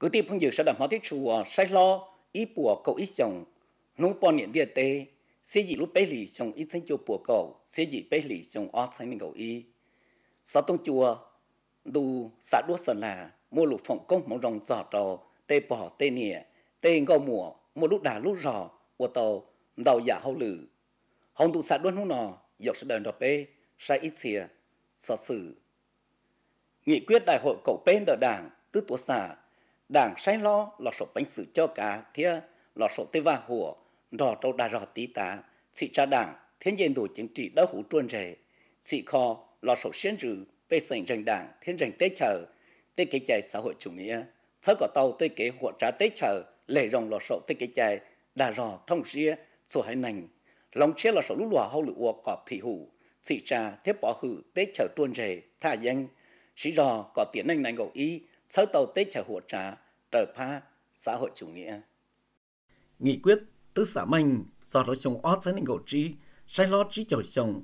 cứ tiếp phong dự sẽ đảm bảo thiết chùa sai lo ý bùa cậu ít chồng nung bò niệm địa tê sẽ gì lúc bế lì chồng ít sinh chùa bùa cậu sẽ gì bế lì chồng ót sinh mình cậu ý sau tông chùa đủ xã đua sơn là mua lục phòng công mong rồng giỏ trò tê bỏ tê nịa tê ngô mùa mua lúc đà lúc rò của tàu đầu giả dạ hậu lử hồng tụ xã đua hông nò, dọc sẽ đờn đọc bê sai ít xìa sở sử, nghị quyết đại hội cậu bên đờ đảng tứ tổ xả đảng sai lo lọ sổ bánh xử cho cả thia lọ sổ tê và hùa rò trâu đà rò tí tá. Sĩ cha đảng, thiên nhiên đủ chính trị đã hủ truân rể. Sĩ kho lọ sổ xuyên rử, bê sành rành đảng, thiên rành tế chờ. Tế kế chạy xã hội chủ nghĩa. Sau có tàu tế kế hộ trả tế chờ, lệ rồng lọ sổ tế kế chạy, đà rò thông xia sổ hai nành. Lòng chia lọ sổ lũ lùa hậu lửa cọp phỉ hủ. Sĩ cha thế bỏ hử, tế chờ truân rể thả danh. Sĩ rò, có tiến anh nành ngầu ý sau tàu tế trả hộ trả trở pha, xã hội chủ nghĩa. Nghị quyết, tứ xã mạnh do đó chồng ót sẽ nên gỗ trí, sai lót trí chầu chồng.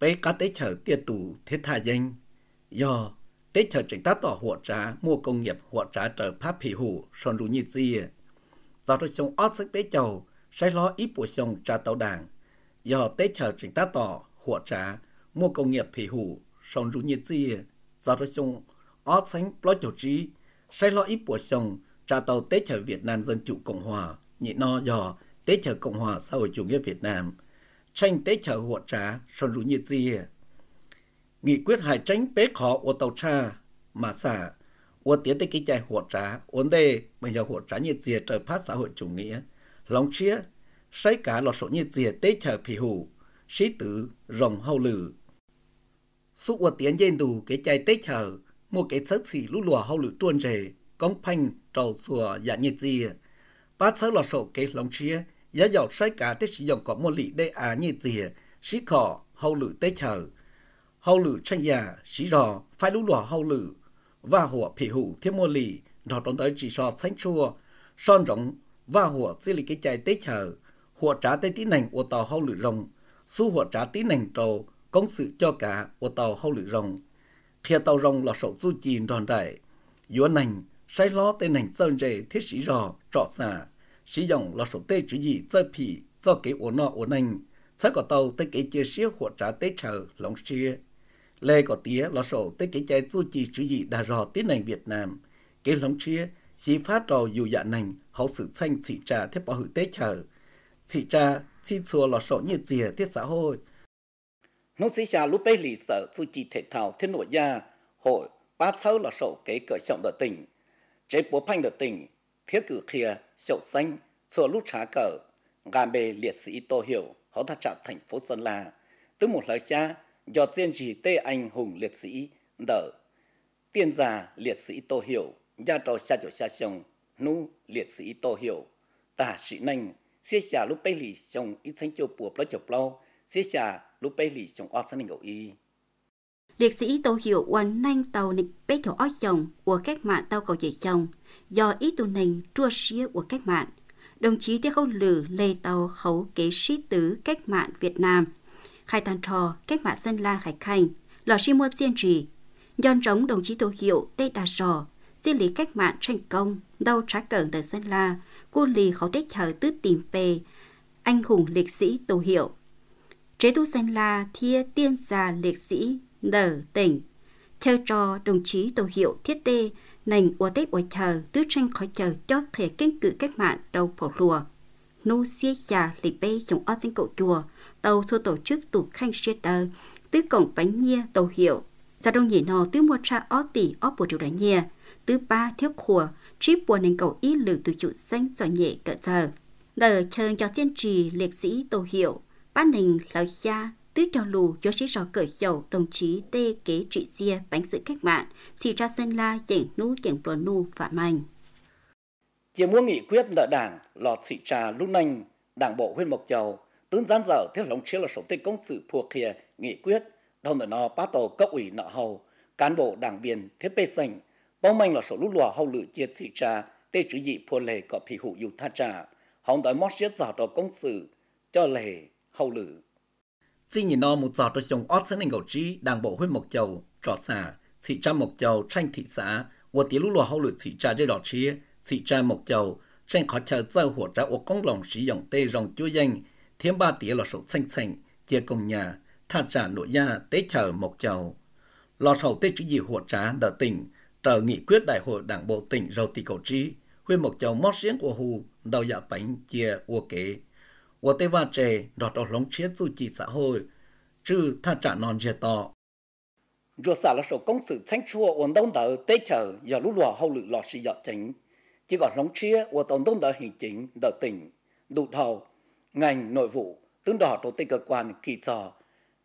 Bế cá tế chờ tiệt tù thế thà danh. Do tế chờ trình tá tỏ hộ trả, mua công nghiệp hộ trả trở pháp phỉ hủ, son rú nhị di. Do đó chồng ót sẽ tế chầu, sai lo ít bộ chồng trả tàu đảng. Do tế chờ trình tá tỏ hộ trả, mua công nghiệp phỉ hủ, son rú nhị di. Do đó chồng ót sánh lo chầu trí sai lo ít bộ chồng trả tàu tế chờ Việt Nam Dân Chủ Cộng Hòa nhị no dò tế chờ Cộng hòa xã hội chủ nghĩa Việt Nam, tranh tế chờ hộ trá, son rú nhiệt gì. Nghị quyết hải tránh bế khó của tàu trà mà xả, của tiến tế ký chạy hộ trá, ổn đề bây giờ hộ trá nhiệt gì trời phát xã hội chủ nghĩa. Lòng chia, sai cả lọ sổ nhiệt gì tế chờ phì hủ, sĩ tử rồng hậu lử. Sự của tiến dên đủ cái chạy tế chờ, một cái sớt xỉ lũ lùa hậu lử tuôn rề, công phanh trầu xùa dạ nhiệt gì. Ba sáu lọ sổ kế lòng chia giá dọc sai cả tế sử dụng có một lị đê á nhiệt gì. Sĩ khỏ hậu lử tế chờ hậu lử tranh già sĩ rò phải lũ lùa hậu lử. Và hùa phỉ hủ thêm một lì rò đón tới chỉ so xanh chua. Son rộng và hùa xí lì cái chạy tế chờ hùa trả tế tí nành của tàu hậu lử rồng. Su hùa trả tí nành trầu công sự cho cả của tàu hậu lử rồng khi tàu rồng là sổ du chìn tròn đại yếu nành sai lo tên nành sơn rề thiết sĩ rò trọ xả, sử dụng là sổ tê chủ gì dơ phì do cái ổ nọ ổ nành sẽ có tàu tới cái chia xíu hỗ trợ tế chờ lòng xia lê có tía là sổ tới cái chạy du chì chủ gì đà rò tiến nành Việt Nam. Cái lòng xia chỉ phát trò dù dạ nành hậu sự xanh xị trà thế bảo hữu tế chờ, xị trà xị chùa là sổ như dìa thiết xã hội nó sẽ xa lúc bấy lì sở dù chỉ thể thao thế nội gia hội ba sáu là sổ kế cỡ trọng đợt tỉnh. Chế bố phanh đợt tỉnh thiết cử kia sổ xanh sổ lúc trả cờ. Gà bề liệt sĩ tô hiểu, họ đã trả thành phố sơn la. Từ một lời cha, do tiên trì tê anh hùng liệt sĩ đỡ tiên già liệt sĩ tô hiểu, gia trò xa chỗ xa sông nu liệt sĩ tô hiểu. Tả sĩ nành xế xà lúc bê lì sông ít xanh châu bùa bó chọc lâu xế xà lúc bê lì trong ọt sân ngầu y liệt sĩ tô hiểu hoàn nanh tàu nịch bê thổ ọt chồng của cách mạng tàu cầu dạy chồng do ý tù nành trua xía của cách mạng. Đồng chí Tiêu Khâu Lử lê tàu khấu kế sĩ tứ cách mạng Việt Nam. Khai tàn trò cách mạng Sơn La Khải Khanh, lò sĩ mua diên trì. Nhân rống đồng chí Tô Hiệu Tây Đà Rò, diên lý cách mạng thành công, đau trá cẩn từ Sơn La, cô lì khẩu tích thờ tứ tìm về, anh hùng liệt sĩ Tô Hiệu. Chế tu Sơn La thia tiên già liệt sĩ nở tỉnh, theo trò đồng chí tổ Hiệu thiết tê nành ua tết ua chờ tứ tranh khỏi chờ cho thể kinh cử cách mạng đầu phổ lùa. Nô xia già lịch bê chống o danh cậu chùa, tàu số tổ chức tủ khanh xuyết tờ, tứ cổng bánh nhia tổ hiệu. Gia đông nhỉ nò tứ mua cha ó tỷ ó bộ điều đánh nhia, tứ ba thiếu khùa, chip buồn nành cầu ít lử từ chủ xanh cho nhẹ cỡ giờ. Đờ chờ cho tiên trì liệt sĩ tổ hiệu, bát Ninh lời gia, tứ cho lù do sĩ rõ cởi dầu, đồng chí tê kế trị ria bánh sự cách mạng chỉ ra sân la chỉnh nu chỉnh bờ nu, phạm mạnh chỉ muốn nghị quyết nợ đảng, lọt sĩ trà lúc nành, đảng bộ huyện mộc châu tướng gián dở thiết lòng chia là số tích công sự phù kia nghị quyết đồng nợ nó bá tổ cấp ủy nợ hầu, cán bộ đảng viên thiết bê sành, bóng mạnh là số lúc lùa hầu lự chia sĩ trà, tê chủ dị phù lề có phì hụ dù tha trà hồng tới mót giết giả đồ công sự cho lề hầu lử. Chỉ nhìn nó một giọt tôi dùng ớt sẵn nền gầu trí, đảng bộ huyết mộc chầu, trọ xả, thị trang mộc chầu, tranh thị xã, và tí lũ lùa hậu lử thị trà dây đỏ trí, thị trang mộc chầu, tranh khó chờ dơ hủa ra ô công lòng sử dụng tê rồng chú danh, thiên ba tía là sổ xanh xanh, chia công nhà, tha trả nội gia, tế chờ mộc chầu. Lò sầu tê chữ gì hủa trá, đờ tỉnh, trở nghị quyết đại hội đảng bộ tỉnh rầu tỷ cầu trí, huyên mộc chầu mót riêng của hù, đầu dạ bánh, chia ua kế. Ua tế va trề, đọt đọt lống chết dù xã hội, chứ tha trả non dê to. Rồi xả là sổ công sự thanh chua ổn đông đỡ tế chờ giờ lũ lùa hậu lự lọ sĩ dọ chính. Chỉ còn lống chia của tổng đông đỡ hình chính đỡ tỉnh, đủ thầu, ngành nội vụ, tương đỏ tổ tế cơ quan kỳ trò,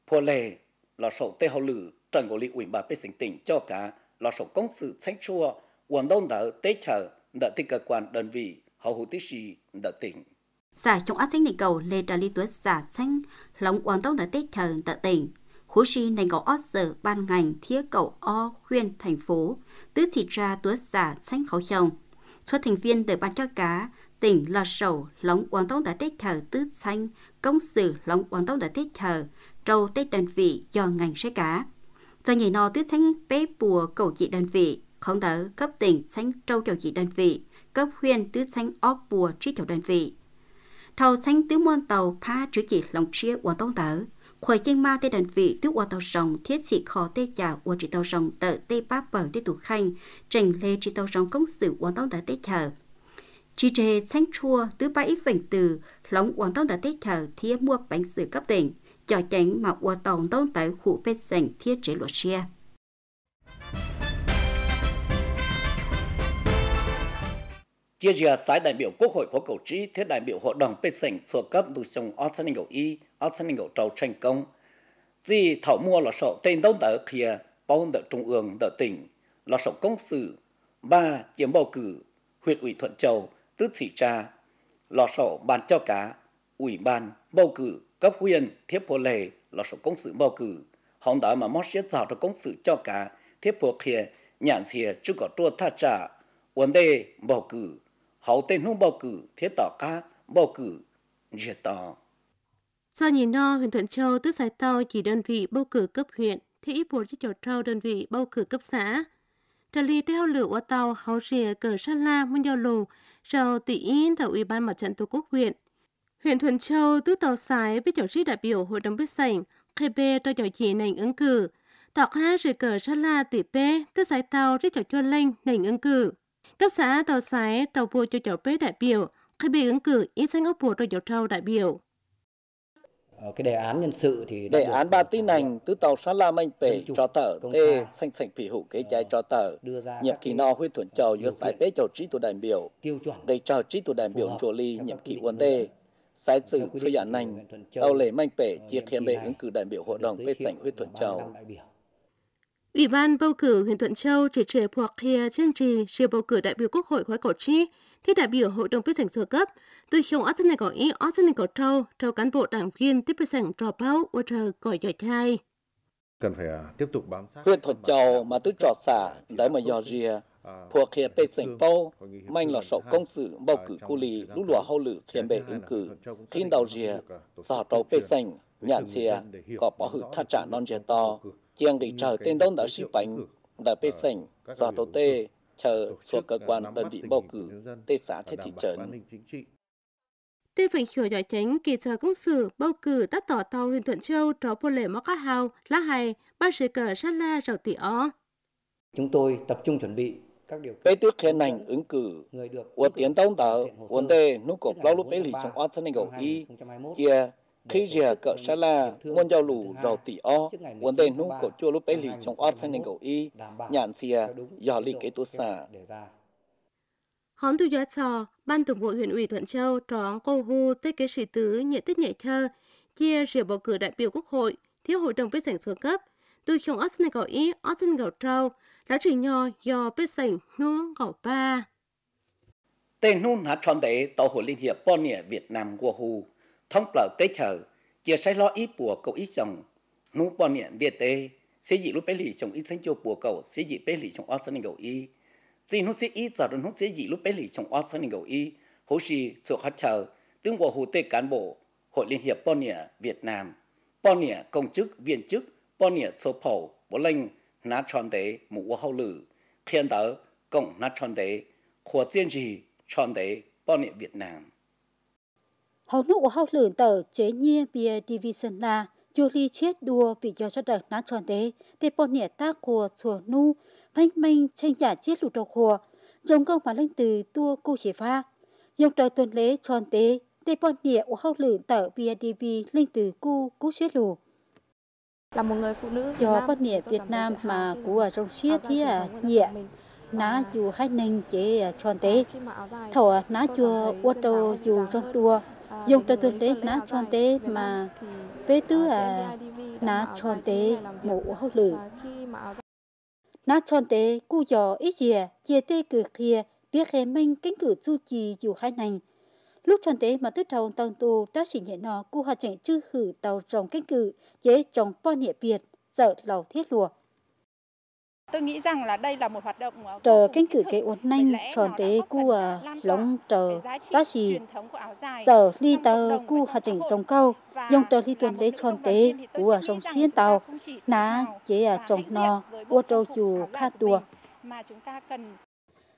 phô lề là sổ tế hậu lự trần của lị ủy bà bê sinh tỉnh cho cả là sổ công sự thanh chua ổn đông đỡ tế chờ đỡ tế cơ quan đơn vị hậu hữu tí sĩ đỡ tỉnh. Xã trong ác sinh này cầu lê trà lý tuất xã xanh lòng quán tông đã tết thờ tận tỉnh khu sĩ này có ót giờ ban ngành thiết cầu o khuyên thành phố, tứ chỉ ra tuất giả xanh khẩu chồng. Số thành viên đời ban cho cá, tỉnh lò sầu lóng quán tông đã tết thờ tứ xanh, công sự lóng quán tông đã tết thờ, trâu tết đơn vị do ngành sẽ cá. Do nhảy nò tứ xanh bế bùa cầu trị đơn vị, không đỡ cấp tỉnh xanh trâu cầu trị đơn vị, cấp huyền tứ xanh óp bùa trí tiểu đơn vị. Thầu xanh tứ môn tàu pha chữ chỉ lòng chia của tông tử khỏi chân ma tê đơn vị tứ của tàu rồng, thiết sĩ khó tê chả của chỉ tàu rồng tờ tê ba bờ tê tủ khanh, trình lê chỉ tàu rồng công sự của tông tử tê chờ chỉ trề xanh chua tứ ba ít vệnh từ, lóng của tông tử tê chờ thiết mua bánh sự cấp tỉnh, cho tránh mà của tàu tông tử khu bên sành thiết chế luật xe chia sẻ sai đại biểu quốc hội của cầu trí thiết đại biểu hội đồng bê sảnh thuộc cấp đủ sông Arsenal y Arsenal trâu thành công. Gì thảo mua là sổ tên đông tờ kia bao đỡ trung ương đỡ tỉnh. Là sổ công sự. Ba chiếm bầu cử. Huyện ủy thuận châu tứ thị tra. Lò sổ bàn cho cả. Ủy ban bầu cử cấp huyện thiếp hồ lề, lò sổ công sự bầu cử. Hồng đỡ mà mót chết rào cho công sự cho cả. Thiếp hồ kia nhãn xìa chưa có trua tha trả. Vấn đề bầu cử hậu tên hung bầu cử thiết tỏ ca bầu cử dễ tỏ Do nhìn no, huyện Thuận Châu tức giải tàu chỉ đơn vị bầu cử cấp huyện, thì ít buộc cho chỗ trâu đơn vị bầu cử cấp xã. Trở lý theo lửa của tàu hậu rìa cờ sát la môn giao lù, rồi tỷ in tại Ủy ban Mặt trận Tổ quốc huyện. Huyện Thuận Châu tức tàu sái với chỗ trí đại biểu hội đồng bích sảnh, khê bê cho chỗ chỉ nành ứng cử. Tọc ha rìa cờ sát la tỷ bê tức giải tàu với chỗ cho lên nành ứng cử. Cấp xã tàu sái tàu bộ cho chỗ bê đại biểu, khê bê ứng cử ít xanh ốc bộ cho chỗ trâu đại biểu. Ờ, cái đề án nhân sự thì đề án ba tin ảnh tứ tàu sát la manh bể cho tờ tê xanh xanh phỉ hữu kế trái cho tờ nhiệm kỳ nọ huyết thuận châu yếu sai bế châu trí tổ đại biểu đầy cho trí tổ đại biểu chùa ly nhiệm kỳ quân tê. sai sự suy giản nành tàu lệ manh bể chia khen bệ ứng cử đại biểu hội đồng bế sảnh huyết thuận châu Ủy ban bầu cử huyện Thuận Châu chỉ trễ hoặc kia chương trì siêu bầu cử đại biểu quốc hội khóa cổ chi thì đại biểu hội đồng bế sảnh sơ cấp. Từ hiệu ở này có ý ở này có trâu trâu cán bộ đảng viên tiếp bế sảnh trò báo ở chờ gọi giỏi thai cần phải tiếp tục bám sát huyện Thuận Châu mà tứ trò xả đấy mà dò rìa thuộc kia bế sảnh bao manh là sổ công sự bầu cử cu lì lũ lùa hậu lử khiến bệ ứng cử. Khi đầu rìa xả trâu bế sảnh nhạn xìa có bỏ hữu thắt trả non rìa to chiang đi chờ tên đông đã ship bánh đã bê sảnh do đầu tê chờ số cơ quan đơn vị bầu cử tê xã thế thị trấn Tê phải hiểu giỏi tránh kỳ chờ công sự bầu cử tắt tỏ tàu huyện Thuận Châu trò bộ lệ móc cá hào lá hài ba sự cờ sát la rào tỷ ó. Chúng tôi tập trung chuẩn bị các điều kiện. tước khen ảnh ứng cử, của tiến tông tờ, vấn đề nút cột lâu lúc bế lì trong ớt sân ngầu y, kia khi giờ cỡ sa la muôn giao lù rầu tỷ o vấn đề nu cổ chua lúc bấy lì trong ót sang nên cầu y nhạn xìa dò lì kế tu xả Hóm tu gió trò, ban thường vụ huyện ủy Thuận Châu tróng cô hu tết kế sĩ tứ nhẹ tết nhảy thơ, chia rìa bầu cử đại biểu quốc hội, thiếu hội đồng bế sảnh số cấp, từ trong ót sang cầu y, ót sang cầu trâu, lá chỉ nho do bế sảnh nuông cầu ba. Tên nun hạt tròn đế tổ hội liên hiệp bọn nhẹ Việt Nam của hu thông báo tế chờ chia sai lo ít bùa cầu ít chồng. Nu bọn niệm việt tê sẽ dị lúc bé lì chồng ít sinh cho bùa cầu sẽ dị bé lì chồng ót sân cầu y dị nu sẽ ít giờ nu sẽ dị lúc bé lì chồng ót sân cầu y hồ sĩ thuộc khát chờ tương của hồ tê cán bộ, hội liên hiệp bọn niệm việt nam. Bọn niệm công chức, viên chức bọn niệm số phổ bố linh nát tròn tế, mũ hậu lử khiên tớ cộng nát tròn tế của tiên trì tròn tế bỏ niệm Việt Nam. Hầu của hậu lửa tờ chế nhiên bia division là dù ly chết đua vì do cho đợt nát tròn đế để bao niệm ta của chùa nu phanh mênh tranh giả chết lụt đầu khùa dùng công mà lên từ tua cô chế pha. Dùng trời tuần lễ tròn tế bao niệm của hậu lửa tờ bia div lên từ cu cú chết lụt. Là một người phụ nữ do bất nghĩa Việt Nam mà của trong xia thì à nhẹ ná dù hai nền chế tròn tế thầu ná chùa ô tô dù trong đua dùng cho tuần tế ná tròn tế mà bế tư à ná tròn tế mũ hậu lử. Ná tròn tế cu dò ít dìa chia tê cử kia biết hệ minh cánh cử chu trì dù hai nành. Lúc tròn tế mà tức đầu tàu tù ta chỉ nhận nó cu họ chẳng chư khử tàu trồng cánh cử, chế trồng po địa việt, dở lầu thiết lùa. Tôi nghĩ rằng là đây là một hoạt động Trờ cánh cử cái uốn nanh tròn tế cu à lóng trờ ta chỉ giờ ly tờ cu họ chỉnh trồng câu dùng trờ ly tuần lễ tròn tế cu à trồng xiên tàu. ná chế à trồng nò ô trâu chù khát đùa. mà chúng ta cần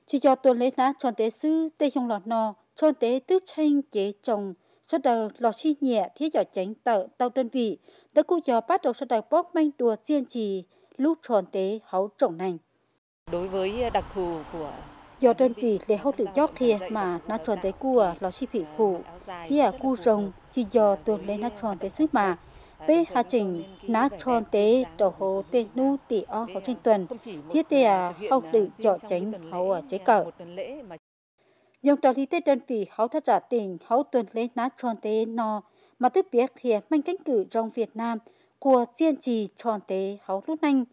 chỉ cho tuần lễ ná tròn tế sư tê trong lọt nò tròn tế tước tranh chế trồng. Sau đó lò xi nhẹ thiết giỏ tránh tờ tàu đơn vị tới cu giò bắt đầu sau đó bóp manh đùa chiên trì lúc tròn tế hấu trồng nành. Đối với đặc thù của do đơn vị lễ hậu tự chót kia mà nó tròn tế cua xi phỉ khủ thì à cu rồng chỉ do tuần lễ nó tròn tế sức mà. bê hà trình ná tròn tế đầu hồ tê nu tỉ o hậu trên tuần. thiết tê à hậu tự chọ tránh hậu ở chế cờ dòng trò lý tê đơn vị hậu thất trả tình hậu tuần lễ ná tròn tế no. Mà tức biết thì manh cánh cử trong Việt Nam của chiên trì tròn tế hậu lúc nanh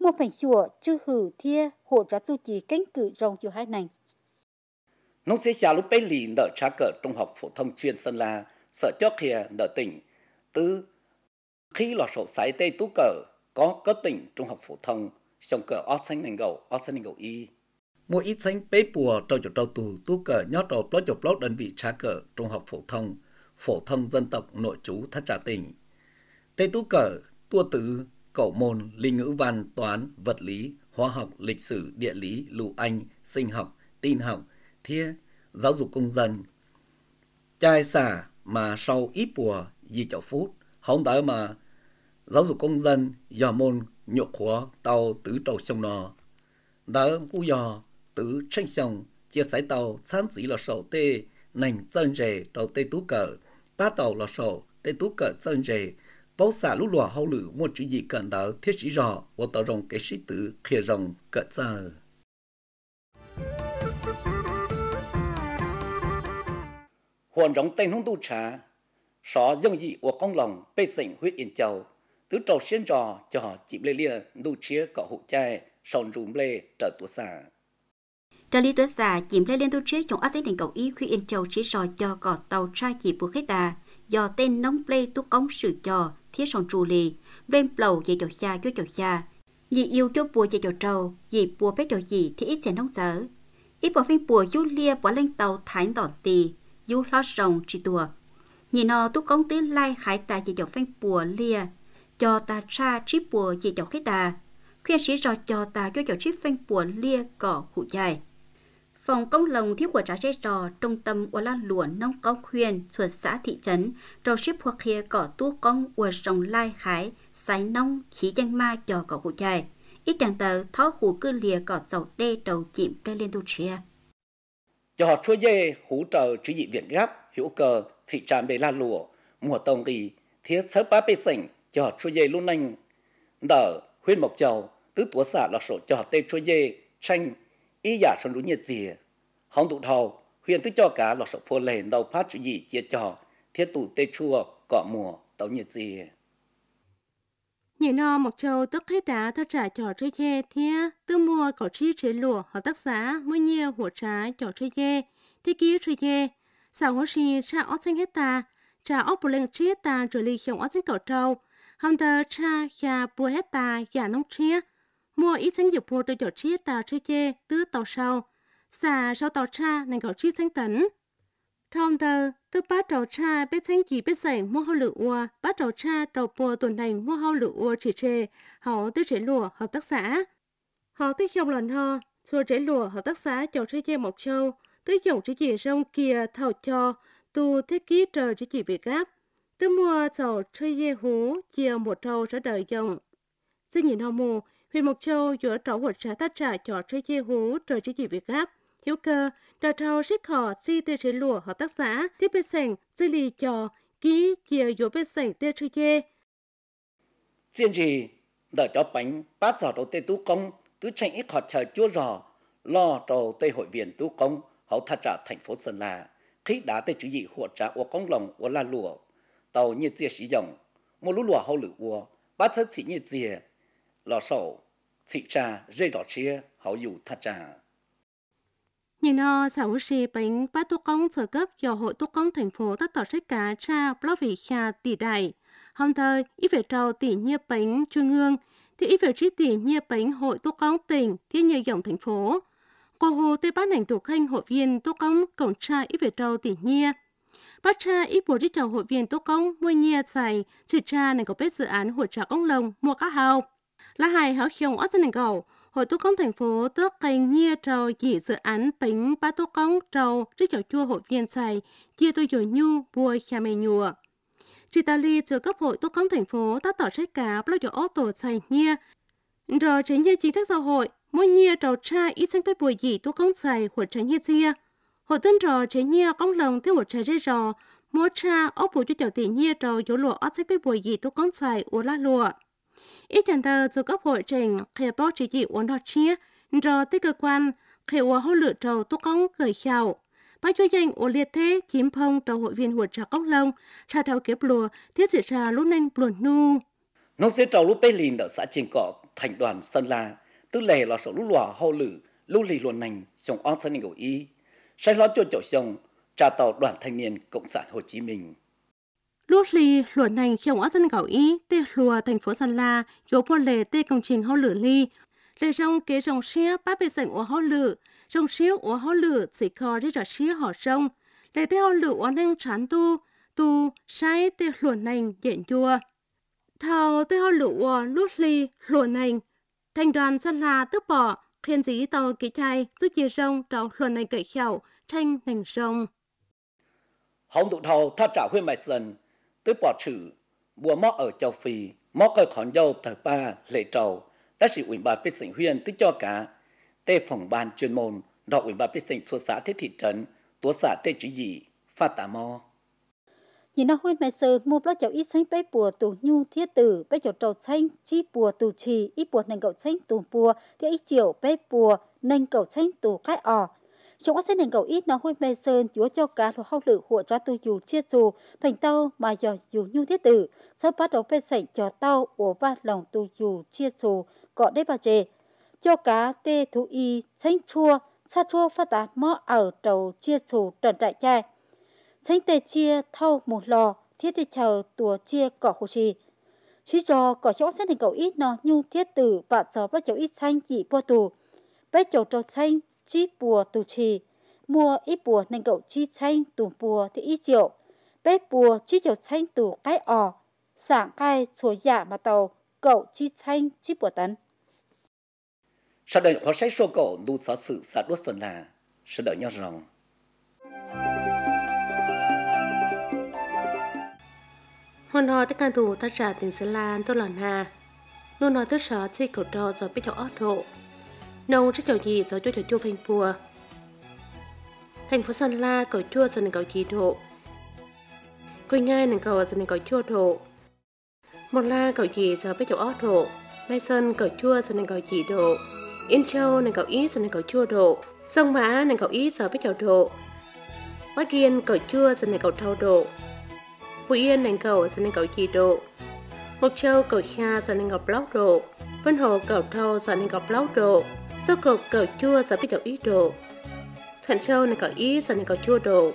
mua phải chùa chư hử thia hộ trả du trì cánh cử trong chùa hai này. Nông sĩ xả lúc bấy lì nợ trả cờ trung học phổ thông chuyên Sơn La, sở chót kia nợ tỉnh, từ khi lò sổ sái tây tú cờ có cấp tỉnh trung học phổ thông, xong cờ ót xanh nành gầu, ót xanh nành gầu y. Mua ít xanh bế bùa trâu cho trâu tù tú cờ nhót trâu plốt cho plốt đơn vị trả cờ trung học phổ thông, phổ thông dân tộc nội trú thất trả tỉnh. Tây tú cờ, tua tử, cậu môn, linh ngữ văn, toán, vật lý, hóa học, lịch sử, địa lý, lưu anh, sinh học, tin học, thia, giáo dục công dân. Chai xả mà sau ít bùa gì cho phút, không tới mà giáo dục công dân giờ môn nhục hóa tàu tứ trầu sông nò. Đó cú dò tứ tranh sông chia sẻ tàu sáng dĩ là sổ tê nành dân rề đầu tê tú cờ, ba tàu là sổ tê tú cờ dân rề bao xa lúc lùa hậu lử một chuyện gì cần đó thiết sĩ rõ và tạo rồng cái sĩ tử khía rồng cận xa. Hoàn rộng tên hông tu trà, sở dân dị của công lòng bê sinh huyết yên châu, tứ trầu xuyên trò cho họ chịp lê lia đu chia cọ hụ chai, sòn rùm lê trở tùa xa. Trợ lý tớ giả chìm lê lên tu chế trong áp đỉnh cầu ý khuyết yên châu chỉ rò cho cọ tàu tra chỉ bùa khách đà, do tên nông play tu cống sử cho thiết sòng trù lì, bên bầu dạy cho cha cho cho cha. Dì yêu cho bùa dạy cho trâu, dì bùa bé cho dì thì ít sẽ nông dở. Ít bỏ phim bùa du lia bỏ lên tàu thái đỏ tì, du lo rồng trì tùa. Nhìn nó tu công tứ lai khải ta dạy cho phim bùa lia, cho ta cha trí bùa dạy cho khách ta. Khuyên sĩ rò cho ta cho cho trí phim bùa lia cỏ khủ dài phòng công lồng thiếu của trả chế trò, trung tâm của lan lụa, nông có khuyên thuộc xã thị trấn trò ship hoặc kia cỏ tu công của rồng lai khái sái nông khí danh ma cho cỏ cụ chạy ít chẳng tờ thó hủ cư lìa cỏ dầu đê đầu chìm trên liên tu chia cho họ chua dê hỗ trợ trí dị viện gáp, hữu cơ thị trạm bề lan lụa, mùa tông kỳ, thiết sớp bá bê sinh cho họ chua dê luôn anh đỡ khuyên mộc châu tứ tủa xả là sổ cho họ tê chua dê, tranh ý giả sống rú nhiệt gì? Hóng tụ thầu, huyền thức cho cả lọ sọc phô lề đầu phát chữ gì chia cho. Thiết tụ tê chua, cọ mùa tàu nhiệt gì? Nhìn no một châu tức hết đá thơ trả trò chơi khe thia tư mua có chi chế lụa, hợp tác xã mua nhiều hỗ trái trò chơi khe thế ký chơi khe sao hỗ xì trả ót xanh hết ta trả ót bù lên chia ta rồi lì khiong ót xanh cỏ trâu. Hầm tờ cha khả bùa hết ta nhà nông chia mua ít xanh dục mua tôi cho chia ta chơi chê tứ tàu sau xà sau tàu cha nên gọi chia sáng tấn. thông tờ, từ bắt tàu cha biết xanh gì biết dạy mua hao lửa ua, bắt tàu cha tàu bùa tuần này mua hao lửa ua chỉ chê, họ tư chế lùa hợp tác xã. Họ tư không lần ho, xua trẻ lùa hợp tác xã cho chơi chê một Châu, tới dùng chỉ chỉ rong kia thảo cho, tu thiết ký trời chỉ chỉ Việt Gáp, tới mua tàu chơi dê hú, chia một trâu sẽ đời dòng. Xin nhìn họ mù, huyện Mộc Châu giữa trổ hột trả tác trả cho chơi dê hú trời chỉ chỉ việc Gáp, hiếu cơ, đào trao xích họ si tê chế lùa hợp tác xã, tiếp bê sành, dư lì cho, ký chia dỗ bê sành tê chơi dê. Diện gì, đỡ cho bánh, bát giờ đầu tê tú công, tứ tranh ít họ chờ chúa giò lo trò tây hội viện tú công, hậu thắt trả thành phố Sơn La, khi đã tê chủ dị hộ trả của công lòng của la lùa, tàu như chia sử dụng, một lũ lùa hậu lửa ua, bát thất sĩ như chia, lò sổ, xị trà, dây đỏ chia, hậu dù thật trà Nhìn nó xã sĩ bánh bát tu công sở cấp do hội tu công thành phố tất tỏ sách cá cha blog vị xa tỷ đại. Hôm thời, ý về trâu tỷ như bánh trung ương, thì ý về trí tỷ như bánh hội tu công tỉnh, thiên như dòng thành phố. cô hồ tây bát ảnh tục khanh hội viên tu công cổng cha ý về trâu tỷ như. Bác cha ý bộ trí trầu hội viên tu công mua nhia xài, trừ cha này có biết dự án hỗ trợ công lồng mua cá hào. Là hai hảo khiông ở sân cầu, hội tu công thành phố tước cây nhia trầu chỉ dự án bánh ba tu công trầu trước chậu chua hội viên xài, chia tôi dồi nhu bùa xa mê nhùa. Chị ta li chờ cấp hội tu công thành phố ta tỏ sách cá bao giờ ô tổ xài nhia. Rồi chính như chính sách xã hội, mỗi nhia trầu cha ít xanh bếp bùi gì tu công xài hội tránh nhia chia. Hội tân trò chính nhia công lòng tiêu hội trái rơi rò, mỗi cha ốc bùi cho chậu tỷ nhia trầu dỗ lụa ớt xanh bếp bùi gì tu công xài ua la lụa. Ít chẳng tờ cho cấp hội trình khi bó chỉ dị uống đọt chia, rồi tới cơ quan khi ua hô lựa trầu tốt công cười khảo. Bác cho danh ổ liệt thế chiếm phong trầu hội viên hội trà cốc lông trà thảo kiếp lùa thiết sự trà lúc nên buồn nu nó sẽ trầu lúc bê lìn ở xã trình cọ thành đoàn sơn la tức lề là sổ lúc lùa hậu lử lúc lì luồn nành xong on sân cầu y sai lo cho chỗ xong trà tàu đoàn thanh niên cộng sản hồ chí minh lúc lì luồn nành xong ở dân gạo ý, tê lùa thành phố sơn la chỗ buôn lề tê công trình hậu lửa ly lề rong kế rong xia bác bê sảnh ủa hậu lửa, rong xíu ủa họ lửa chỉ có để ra xía họ sông để tê họ lửa ủa nang chán tu tu sai tê luồn nành dẹn chua. Thầu tê họ lửa ở lúc lì luồn nành. Thành đoàn sơn la tức bỏ khiến dĩ tàu kế chai giúp chia sông trong luồn nành cậy khẩu tranh nành sông hồng tụ thầu tha trả khuyên mạch dần tức bỏ chữ bùa mỏ ở châu phi mỏ cơ khỏn dâu tờ ba lệ trầu. Đã sĩ ủy ban biết sinh huyền tức cho cả tê phòng ban chuyên môn đọ ủy ban biết sinh xuất xã thế thị trấn tố xã tê chủ gì phát tà mò. Nhìn nó huyên mẹ sơ mua bao cháu ít xanh bé bùa tù nhu thiết tử bé cháu trầu xanh, chi bùa tù trì, ít bùa nành cậu xanh tù bùa thì ít chiều bé bùa nành cậu xanh tù cái ỏ trong ác trình cầu ít nó hôn mê sơn, chúa cho cá lo hao lự của cho tu dù chia dù thành tao mà giờ dù nhu thiết tử. Sắp bắt đầu bên sảnh cho tao ổ ba lòng tu dù chia dù cọ đế bà chê cho cá tê thú y chanh chua, sa chua phát tá mõ ở trầu chia dù trần trại trai. Chanh tê chia thâu một lò, thiết tê chờ tùa chia cỏ hồ trì. Chỉ cho cỏ chỗ sẽ nền cầu ít nó nhu thiết tử và cho bắt cháu ít chanh chỉ bua tù. Bé chỗ trầu chanh chi bùa tù trì mua ít bùa nên cậu chi chanh tù bùa thì ít triệu. Bé bùa chi chỗ chanh tù cái ỏ sảng cai chùa dạ mà tàu. Cậu chi chanh chi bùa tấn. Sau đây họ sẽ số cổ đủ sở sự xã đốt sơn là sẽ đợi nhau rồng hòn hò tất cả thủ ta trả tiền sơn lan tôi lòn hà. Luôn nói tức sở chỉ cầu trò rồi biết cho ót hộ nông rất nhiều gì gió chua cho chua phanh phùa thành phố sơn la cầu chua dần nên cầu chi độ quỳnh nhai nên cầu dần nên cầu chua độ một la cầu gì giờ biết chỗ ót độ mai sơn cầu chua dần nên cầu chỉ độ Yên Châu nên cầu ít dần nên cầu chua độ. Sông Mã nên cầu ít giờ biết chỗ độ. Bắc Yên cầu chua dần nên cầu thâu độ. Phú Yên nên cầu dần nên cầu chi độ. Mộc Châu cầu kha dần nên cậu block độ. Vân Hồ cầu thâu dần nên cậu block độ sau Cục cậu chua giờ biết chậu ít đồ, Thuận Châu này cậu ít giờ nên cậu chua đồ.